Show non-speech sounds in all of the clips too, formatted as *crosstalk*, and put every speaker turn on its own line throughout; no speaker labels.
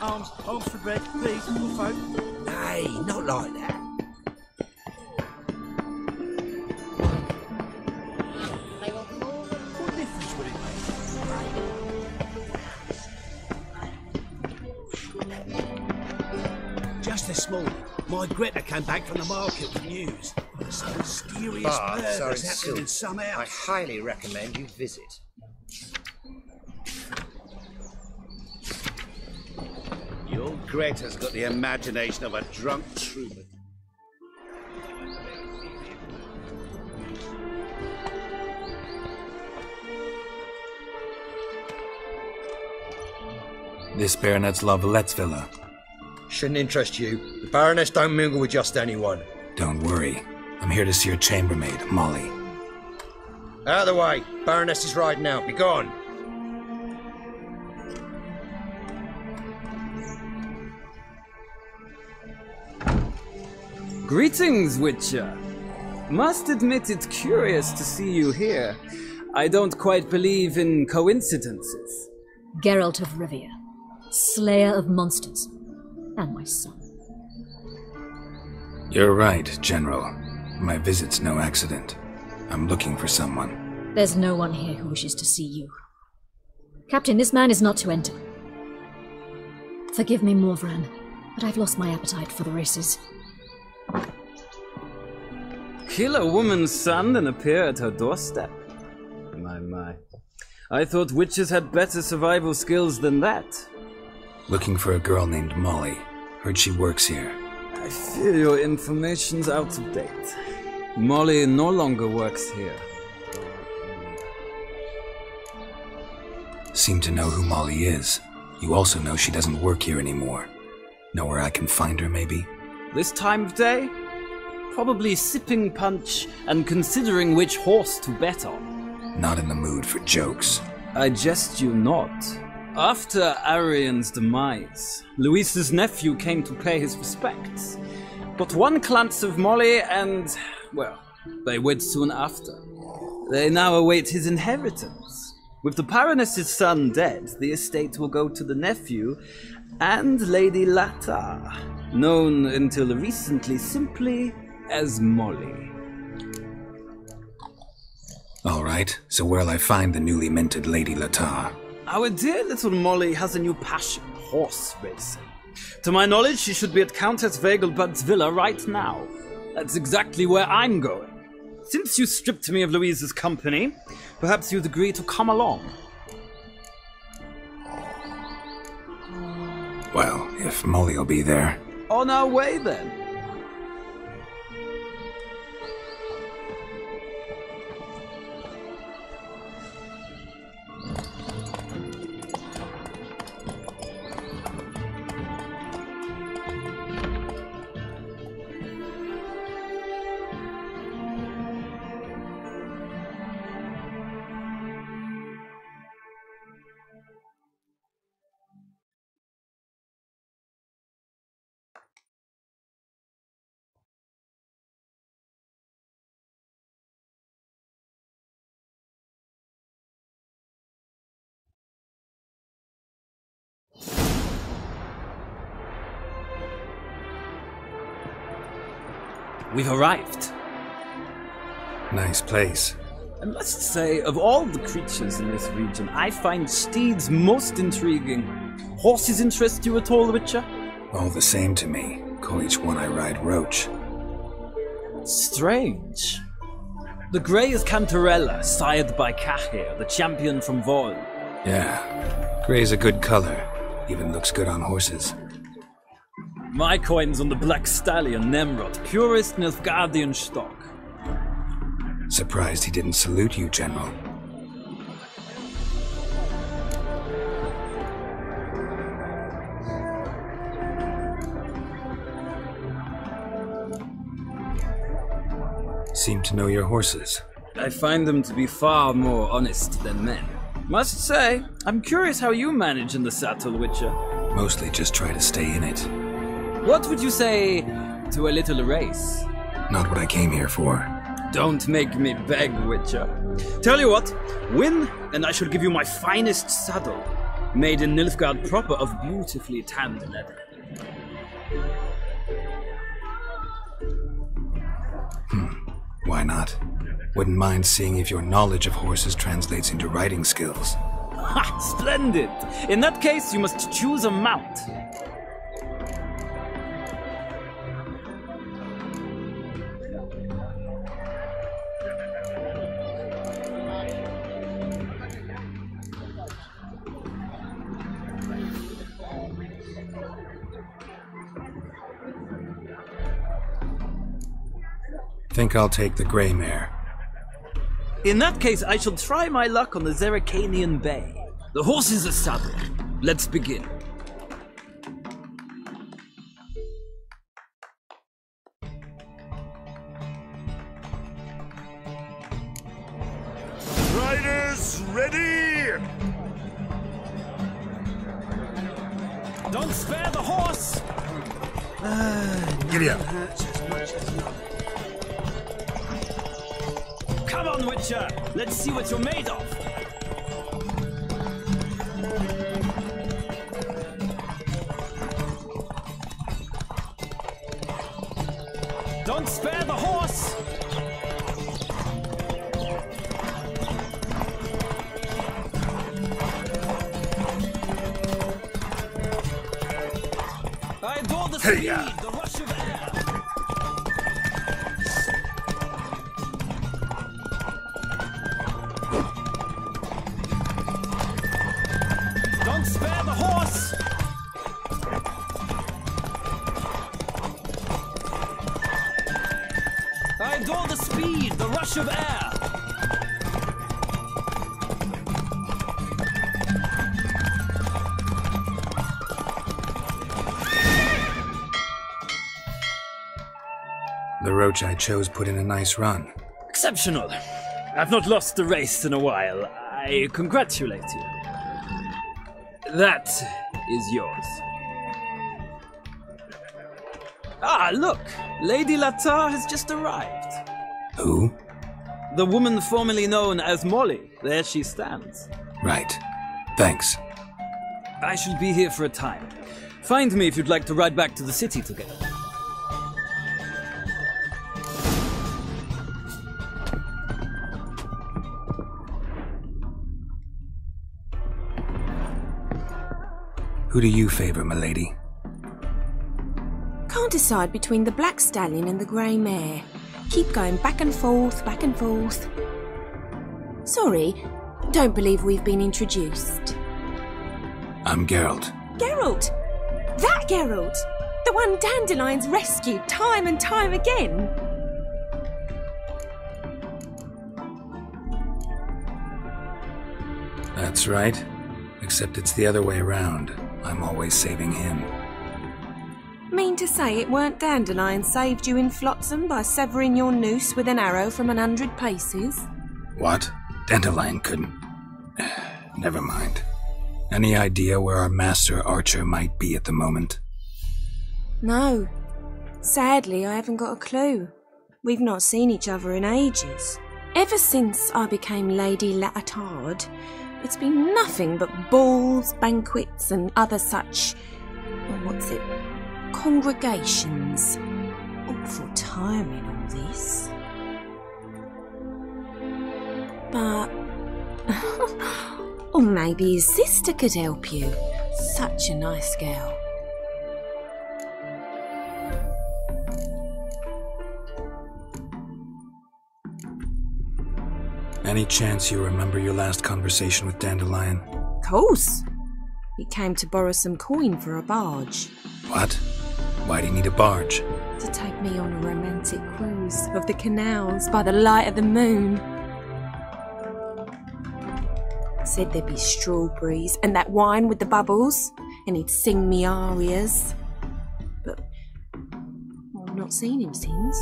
Arms, arms for bread, please, little folk.
Hey, not like that.
What difference would it make?
Just this morning, my Greta came back from the market with news. Some mysterious
Baths are
murders
in
happening in
Silk.
some
I highly recommend you visit.
Your Greta's got the imagination of a drunk troubadour.
This Baronet's Lavalette's villa.
Shouldn't interest you. The Baroness don't mingle with just anyone.
Don't worry. I'm here to see your chambermaid, Molly.
Out of the way. Baroness is riding out. Be gone.
Greetings, Witcher. Must admit it's curious to see you here. I don't quite believe in coincidences.
Geralt of Rivia, slayer of monsters, and my son.
You're right, General. My visit's no accident. I'm looking for someone.
There's no one here who wishes to see you. Captain, this man is not to enter. Forgive me, Morvran, but I've lost my appetite for the races.
Kill a woman's son and appear at her doorstep? My, my. I thought witches had better survival skills than that.
Looking for a girl named Molly. Heard she works here.
I fear your information's out of date. Molly no longer works here.
Seem to know who Molly is. You also know she doesn't work here anymore. Know where I can find her, maybe?
This time of day? Probably sipping punch and considering which horse to bet on.
Not in the mood for jokes.
I jest you not. After Arian's demise, Luis's nephew came to pay his respects. But one glance of Molly and, well, they wed soon after. They now await his inheritance. With the Baroness's son dead, the estate will go to the nephew and Lady Lata, known until recently simply as Molly.
All right, so where'll I find the newly minted Lady Latar?
Our dear little Molly has a new passion, horse racing. To my knowledge, she should be at Countess Vegelbud's villa right now. That's exactly where I'm going. Since you stripped me of Louisa's company, perhaps you'd agree to come along.
Well, if Molly'll be there.
On our way then. We've arrived.
Nice place.
I must say, of all the creatures in this region, I find steeds most intriguing. Horses interest you at all, Witcher?
All the same to me. Call each one I ride Roach.
Strange. The grey is Cantarella, sired by Cahir, the champion from Vol.
Yeah. Grey's a good color. Even looks good on horses.
My coin's on the Black Stallion, Nemrod, purest Nilfgaardian stock.
Surprised he didn't salute you, General. Seem to know your horses.
I find them to be far more honest than men. Must say, I'm curious how you manage in the saddle, Witcher.
Mostly just try to stay in it.
What would you say to a little race?
Not what I came here for.
Don't make me beg, Witcher. Tell you what, win, and I shall give you my finest saddle. Made in Nilfgaard proper of beautifully tanned leather. Hmm.
Why not? Wouldn't mind seeing if your knowledge of horses translates into riding skills.
Ha! Splendid! In that case, you must choose a mount.
I think I'll take the gray mare.
In that case, I shall try my luck on the Zerrikanian Bay. The horses are saddled. Let's begin. Air. Don't spare the horse! I adore the speed, the rush of air.
The roach I chose put in a nice run.
Exceptional. I've not lost a race in a while. I congratulate you. That is yours. Ah, look! Lady Latar has just arrived.
Who?
The woman formerly known as Molly. There she stands.
Right. Thanks.
I shall be here for a time. Find me if you'd like to ride back to the city together.
Who do you favor, milady?
Can't decide between the black stallion and the grey mare. Keep going back and forth, back and forth. Sorry, don't believe we've been introduced.
I'm Geralt.
Geralt! That Geralt! The one Dandelion's rescued time and time again!
That's right. Except it's the other way around. I'm always saving him.
Mean to say it weren't Dandelion saved you in Flotsam by severing your noose with an arrow from an hundred paces?
What? Dandelion couldn't. *sighs* Never mind. Any idea where our master archer might be at the moment?
No. Sadly, I haven't got a clue. We've not seen each other in ages. Ever since I became Lady Latard, it's been nothing but balls, banquets, and other such. oh, what's it? Congregations. Awful time in all this. But. *laughs* or oh, maybe his sister could help you. Such a nice girl.
Any chance you remember your last conversation with Dandelion?
Course. He came to borrow some coin for a barge.
What? Why'd he need a barge?
To take me on a romantic cruise of the canals by the light of the moon. Said there'd be strawberries and that wine with the bubbles, and he'd sing me arias. But I've not seen him since.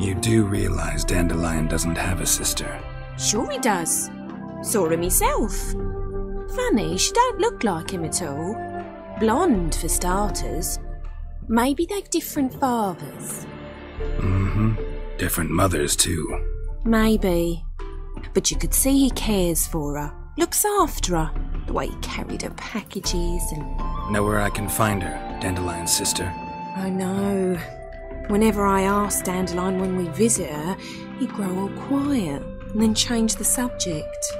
You do realize Dandelion doesn't have a sister.
Sure he does. Saw him himself. Funny, she don't look like him at all. Blonde, for starters. Maybe they've different fathers.
Mm hmm. Different mothers, too.
Maybe. But you could see he cares for her, looks after her, the way he carried her packages and.
Know where I can find her, Dandelion's sister?
I know. Whenever I asked Dandelion when we visit her, he'd grow all quiet and then change the subject.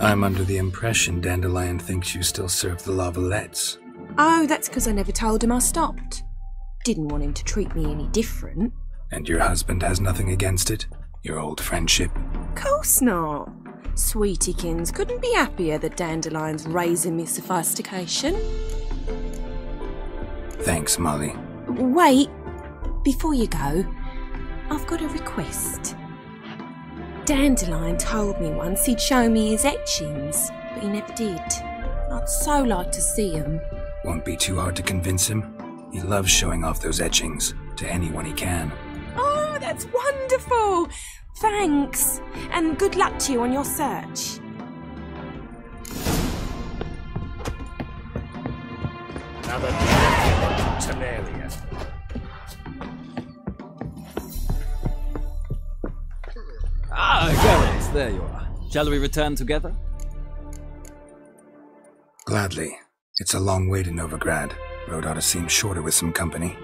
I'm under the impression Dandelion thinks you still serve the Lavalettes.
Oh, that's because I never told him I stopped. Didn't want him to treat me any different.
And your husband has nothing against it? Your old friendship?
Of course not. Sweetykins couldn't be happier that Dandelion's raising me sophistication.
Thanks, Molly.
Wait, before you go, I've got a request. Dandelion told me once he'd show me his etchings, but he never did. I'd so like to see see 'em.
Won't be too hard to convince him. He loves showing off those etchings to anyone he can.
Oh, that's wonderful! Thanks, and good luck to you on your search.
Another truculent Teleria.
Ah, Geralt, there you are. Shall we return together?
Gladly. It's a long way to Novigrad. Road ought to seem shorter with some company.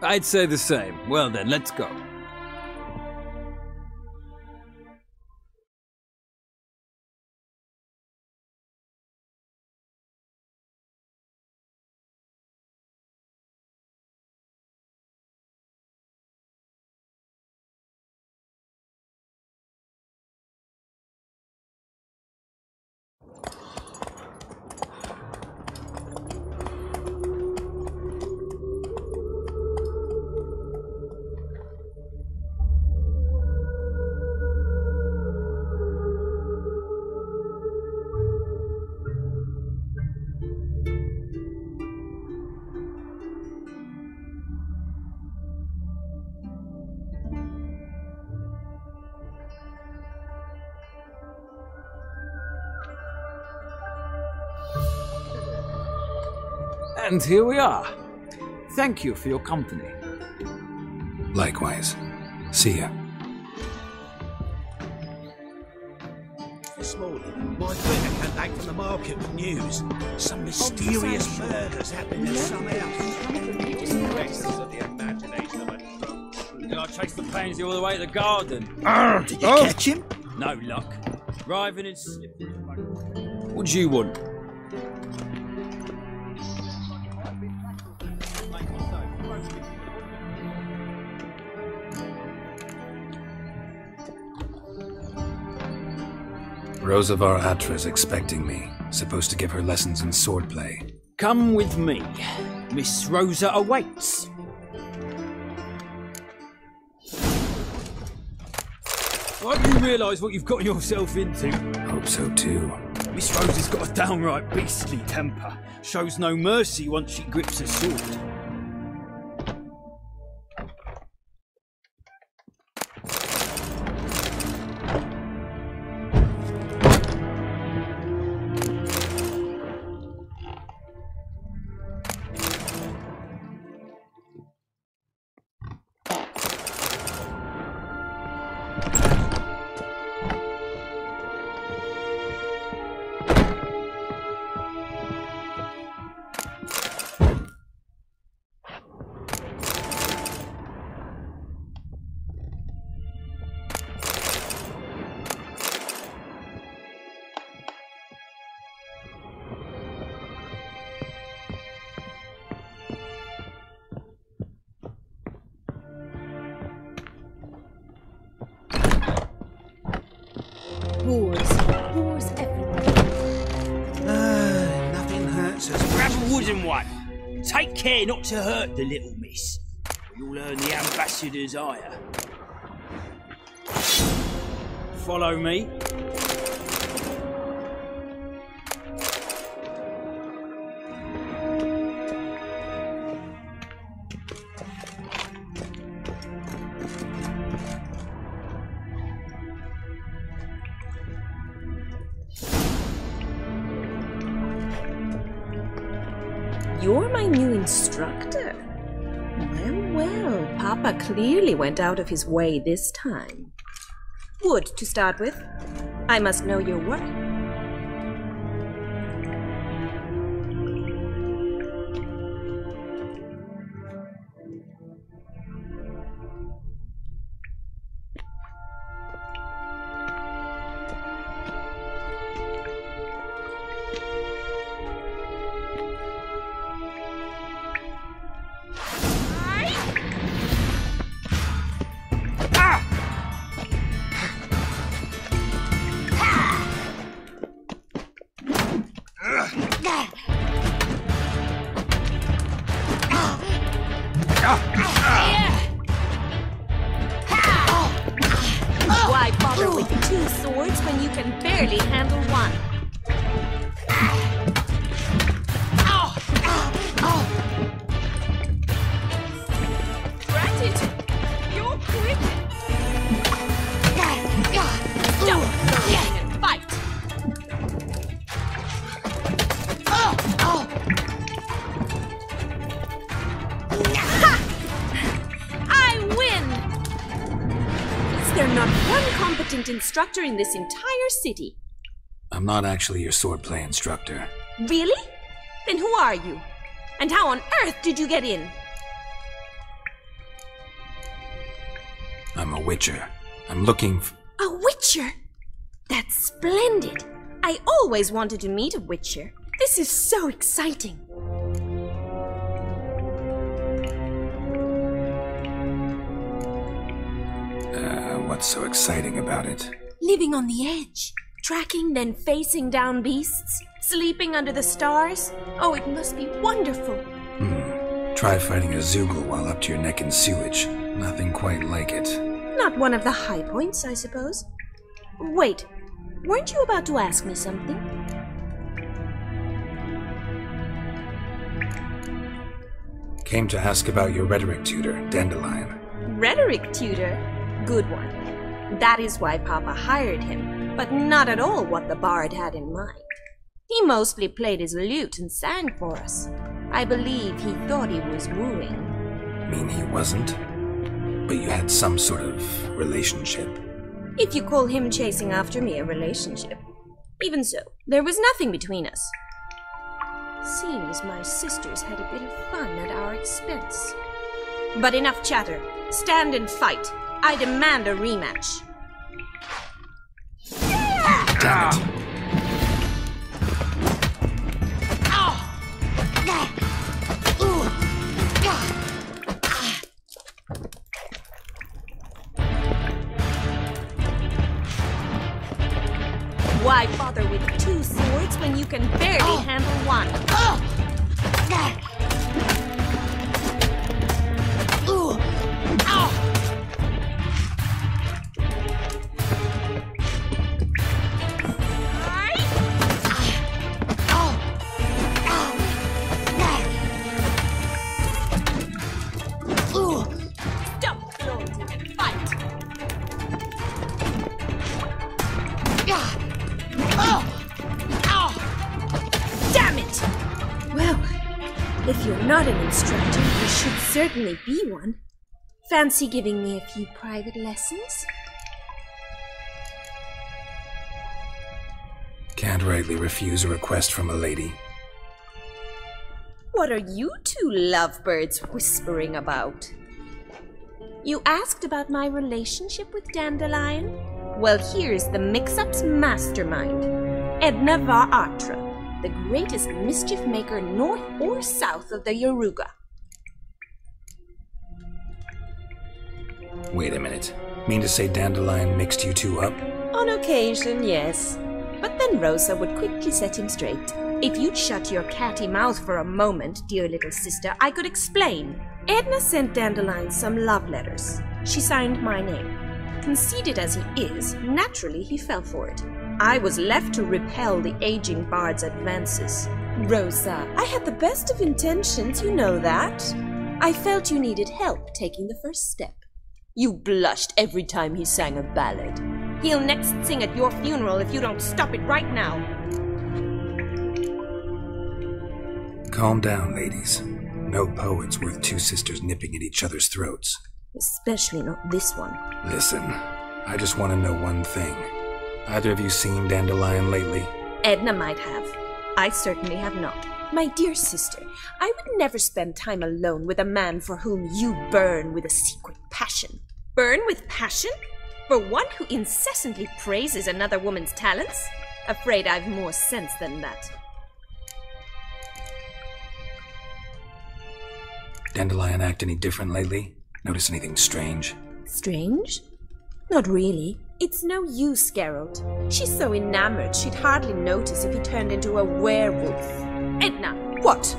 I'd say the same. Well then, let's go. And here we are. Thank you for your company.
Likewise. See ya.
This morning, my friend came back from the market with news. Some mysterious murders happening at some house.
I chased the pansy all the way to the garden.
Did you catch him?
No luck. Driving and slipping. What do you want?
Rosa var Attre's expecting me. Supposed to give her lessons in swordplay.
Come with me. Miss Rosa awaits. I do realise what you've got yourself into.
Hope so too.
Miss Rosa's got a downright beastly temper. Shows no mercy once she grips a sword.
Care not to hurt the little miss. You'll earn the ambassador's ire.
Follow me.
You're my new instructor. Well, well. Papa clearly went out of his way this time. Wood, to start with. I must know your work. Can barely handle one? Instructor in this entire city?
I'm not actually your swordplay instructor.
Really? Then who are you? And how on earth did you get in?
I'm a witcher. I'm looking f-
A witcher? That's splendid. I always wanted to meet a witcher. This is so exciting.
Uh, what's so exciting about it?
Living on the edge, tracking then facing down beasts, sleeping under the stars. Oh, it must be wonderful. Hmm.
Try fighting a zeugl while up to your neck in sewage. Nothing quite like it.
Not one of the high points, I suppose. Wait, weren't you about to ask me something?
Came to ask about your rhetoric tutor, Dandelion.
Rhetoric tutor? Good one. That is why Papa hired him, but not at all what the bard had in mind. He mostly played his lute and sang for us. I believe he thought he was wooing.
Mean he wasn't? But you had some sort of relationship.
If you call him chasing after me a relationship. Even so, there was nothing between us. Seems my sisters had a bit of fun at our expense. But enough chatter. Stand and fight. I demand a rematch. Why bother with two swords when you can barely handle one? Not an instructor, you should certainly be one. Fancy giving me a few private lessons?
Can't rightly refuse a request from a lady.
What are you two lovebirds whispering about? You asked about my relationship with Dandelion? Well, here's the mix up's mastermind Edna var Attre, the greatest mischief maker north or south of the Yaruga.
Wait a minute. Mean to say Dandelion mixed you two up?
On occasion, yes. But then Rosa would quickly set him straight. If you'd shut your catty mouth for a moment, dear little sister, I could explain. Edna sent Dandelion some love letters. She signed my name. Conceited as he is, naturally he fell for it. I was left to repel the aging bard's advances. Rosa, I had the best of intentions, you know that. I felt you needed help taking the first step. You blushed every time he sang a ballad. He'll next sing at your funeral if you don't stop it right now.
Calm down, ladies. No poet's worth two sisters nipping at each other's throats.
Especially not this one.
Listen, I just want to know one thing. Either of you seen Dandelion lately?
Edna might have. I certainly have not. My dear sister, I would never spend time alone with a man for whom you burn with a secret passion. Burn with passion? For one who incessantly praises another woman's talents? Afraid I've more sense than that.
Dandelion act any different lately? Notice anything strange?
Strange? Not really. It's no use, Geralt. She's so enamored she'd hardly notice if he turned into a werewolf. Edna, what?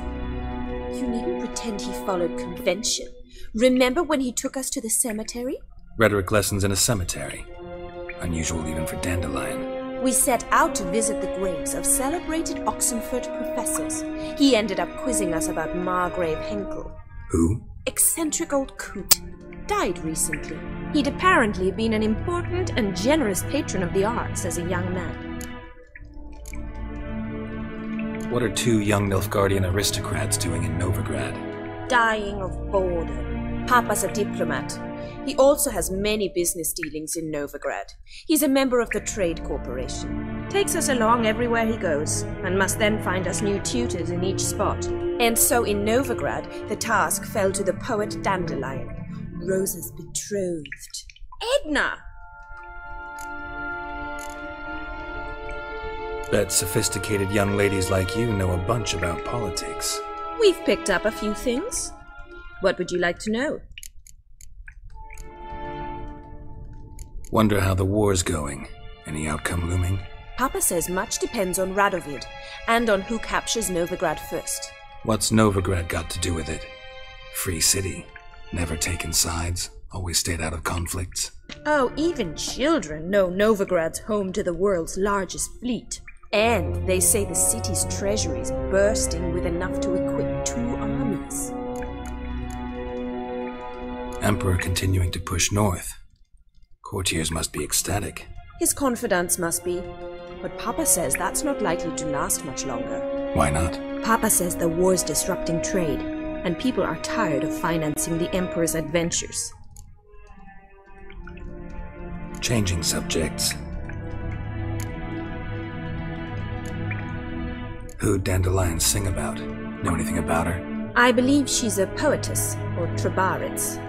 You needn't pretend he followed convention. Remember when he took us to the cemetery?
Rhetoric lessons in a cemetery. Unusual even for Dandelion.
We set out to visit the graves of celebrated Oxenfurt professors. He ended up quizzing us about Margrave Henkel.
Who?
Eccentric old coot. Died recently. He'd apparently been an important and generous patron of the arts as a young man.
What are two young Nilfgaardian aristocrats doing in Novigrad?
Dying of boredom. Papa's a diplomat. He also has many business dealings in Novigrad. He's a member of the Trade Corporation. Takes us along everywhere he goes, and must then find us new tutors in each spot. And so in Novigrad, the task fell to the poet Dandelion, Rosa's betrothed. Edna!
Bet sophisticated young ladies like you know a bunch about politics.
We've picked up a few things. What would you like to know?
Wonder how the war's going. Any outcome looming?
Papa says much depends on Radovid, and on who captures Novigrad first.
What's Novigrad got to do with it? Free city. Never taken sides. Always stayed out of conflicts.
Oh, even children know Novigrad's home to the world's largest fleet. And they say the city's treasury is bursting with enough to equip two armies.
Emperor continuing to push north. Courtiers must be ecstatic.
His confidants must be. But Papa says that's not likely to last much longer.
Why not?
Papa says the war's disrupting trade, and people are tired of financing the Emperor's adventures.
Changing subjects. Who'd Dandelion sing about? Know anything about her?
I believe she's a poetess, or trobairitz.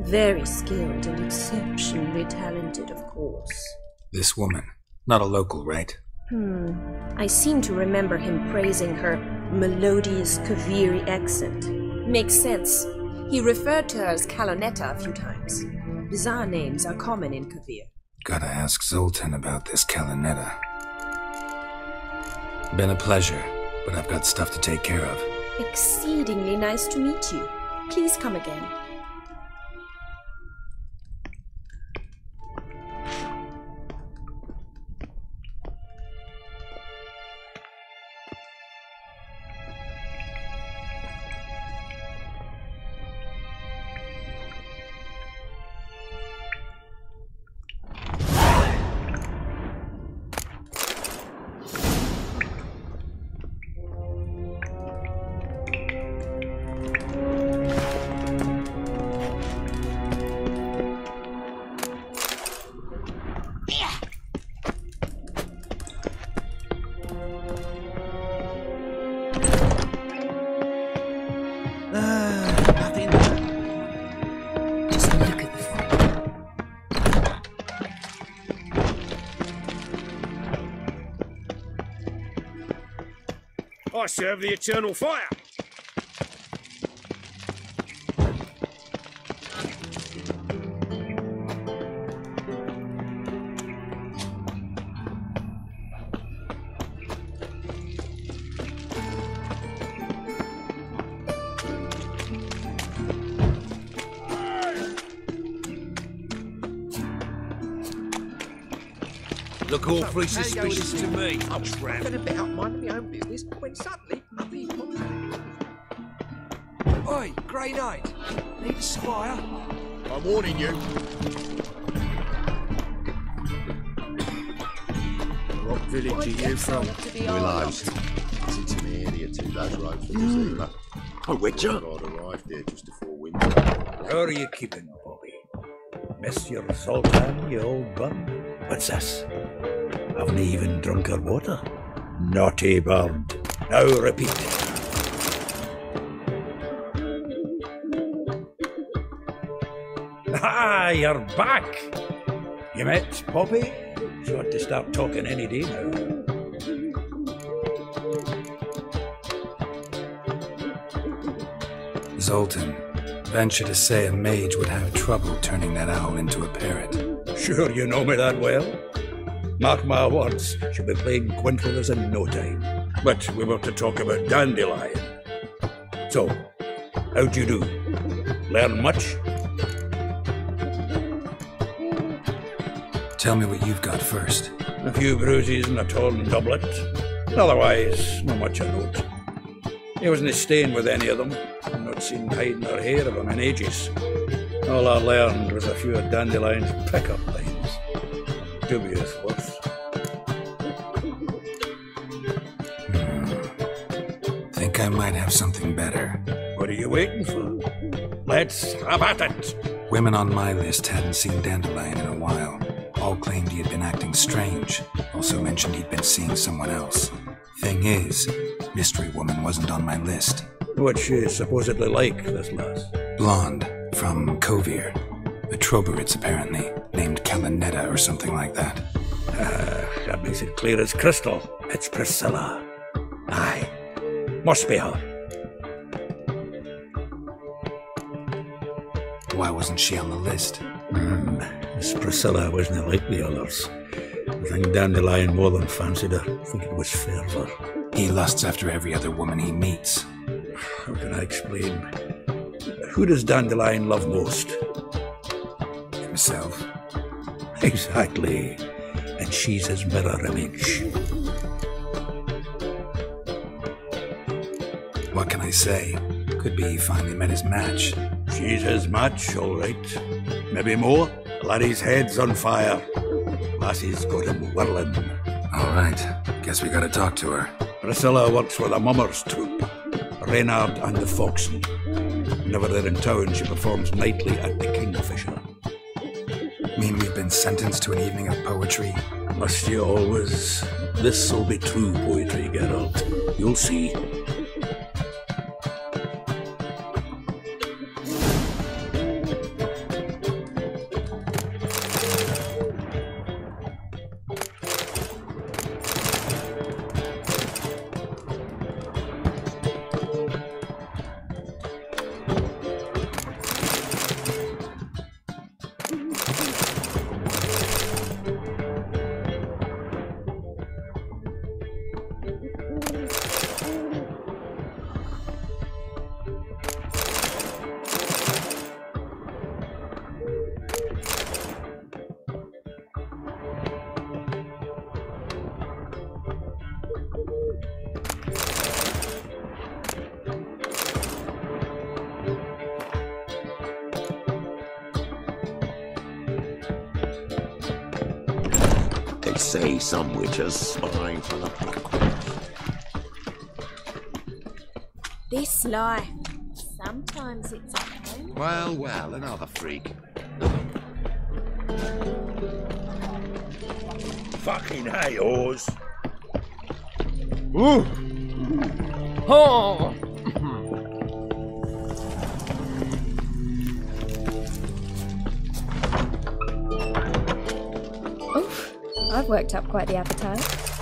Very skilled and exceptionally talented, of course.
This woman. Not a local, right?
Hmm. I seem to remember him praising her melodious Koviri accent. Makes sense. He referred to her as Calonetta a few times. Bizarre names are common in Kovir.
Gotta ask Zoltan about this Kalinetta. Been a pleasure, but I've got stuff to take care of.
Exceedingly nice to meet you. Please come again.
I serve the eternal fire.
Look awfully suspicious to me.
I was rapping about minding my own business when suddenly up he popped.
Oi, Grey Knight. Need a squire?
I'm warning you.
What village are you from?
Willows. Listen to me, idiot. Two days road from the hmm. steamer.
Oh, Witcher.
God arrived here just before winter.
How are you keeping, boy?
Monsieur Zoltan, you old bum. What's this? Haven't even drunk her water. Naughty bird. Now repeat. Ah, you're back. You met Poppy? She ought to start talking any day now.
Zoltan, venture to say a mage would have trouble turning that owl into a parrot.
Sure you know me that well. Mark my words, she'll be playing Quintlers in no time. But we were to talk about Dandelion. So, how'd you do? Learn much?
Tell me what you've got first.
A few bruises and a torn doublet. Otherwise, not much of note. He wasn't staying with any of them. I've not seen hide nor hair of him in ages. All I learned was a few of Dandelion's pickup lines. Dubious worth.
I might have something better.
What are you waiting for? Let's have at it!
Women on my list hadn't seen Dandelion in a while. All claimed he had been acting strange. Also mentioned he'd been seeing someone else. Thing is, Mystery Woman wasn't on my list.
What's she supposedly like, this lass?
Blonde, from Kovir. A trobairitz, apparently, named Kalanetta or something like that.
Ah, that makes it clear as crystal. It's Priscilla. Aye. Must be her.
Why wasn't she on the list?
Hmm. Miss Priscilla wasn't like the others. I think Dandelion more than fancied her. I think it was fervour.
He lusts after every other woman he meets.
How can I explain? Who does Dandelion love most?
Himself.
Exactly. And she's his mirror image.
What can I say? Could be he finally met his match.
She's his match, all right. Maybe more. Laddie's head's on fire. Lassie's got him whirling.
All right. Guess we gotta talk to her.
Priscilla works for the Mummers troupe. Reynard and the Foxen. Whenever they're in town, she performs nightly at the Kingfisher.
Mean we've been sentenced to an evening of poetry?
Must you always? This'll be true poetry, Geralt. You'll see.
They say some witches spy for the
This life. Sometimes it's okay.
Well, well, another freak.
Fucking hey, Oz.
Ooh. Oh.
I've worked up quite the appetite.